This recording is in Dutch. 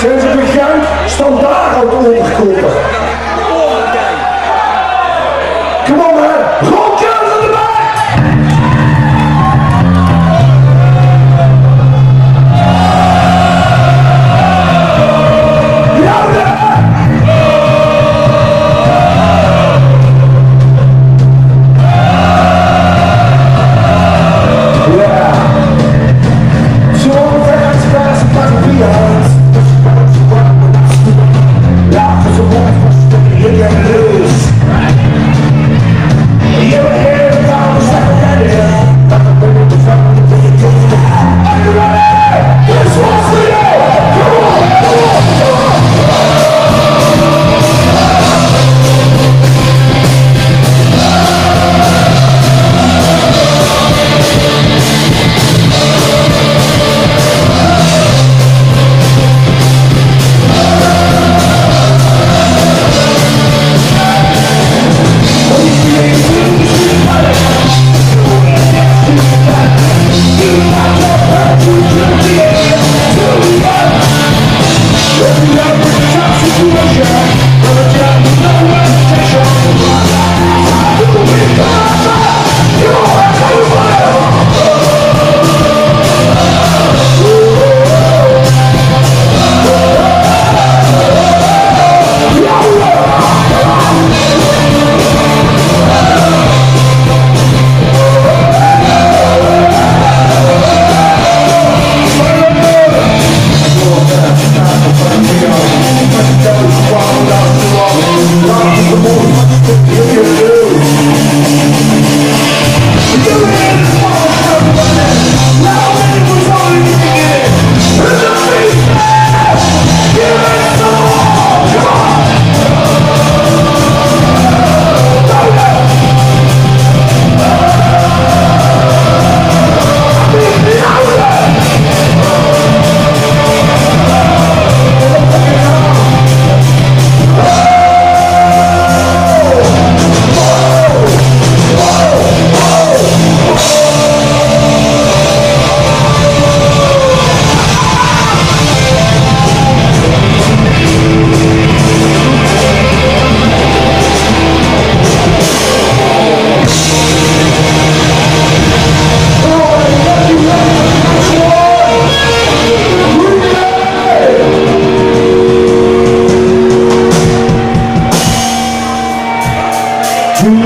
Zijn ze beguid standaard aan het. Two.